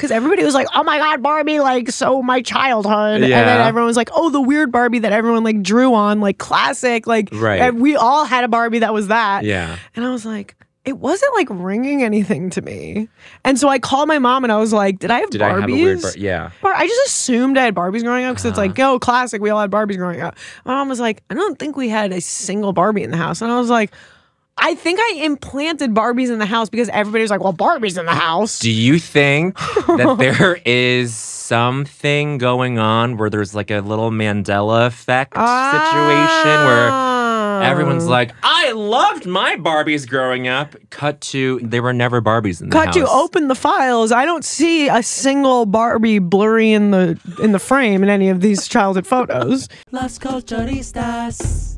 because everybody was like, "Oh my god, Barbie!" Like, so my childhood, yeah. and then everyone was like, "Oh, the weird Barbie that everyone like drew on, like classic." Like, Right. and we all had a Barbie that was that. Yeah. And I was like, it wasn't like ringing anything to me. And so I called my mom and I was like, "Did I have Did Barbies?" I have a weird bar- yeah. Bar- I just assumed I had Barbies growing up because it's like, Uh-huh. yo, classic. We all had Barbies growing up. My mom was like, I don't think we had a single Barbie in the house. And I was like, I think I implanted Barbies in the house because everybody's like, well, Barbie's in the house. Do you think that there is something going on where there's like a little Mandela effect situation where ah. everyone's Oh. like, I loved my Barbies growing up. Cut to, they were never Barbies in the Cut house. to open the files. I don't see a single Barbie blurry in the in the frame in any of these childhood photos. Las Culturistas.